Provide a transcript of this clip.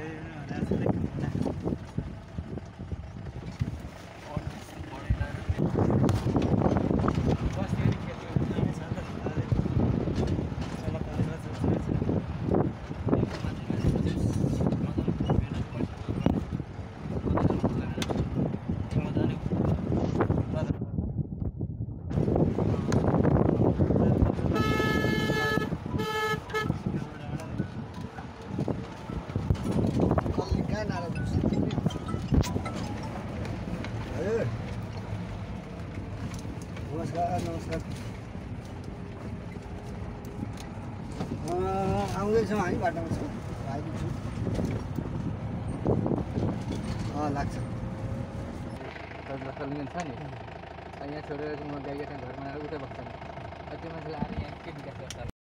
Yeah, that's the Amen. हजुर नमस्कार नमस्कार आउँदैछौँ हामी बाटोमा छौँ आइपुग्छु लाग्छ। भर्खर छ नि यहाँ छोडेर म गाई घरमा आएर उतै बस्छ नि त्यो मान्छेलाई आएर यहाँ के विकास गर्छ?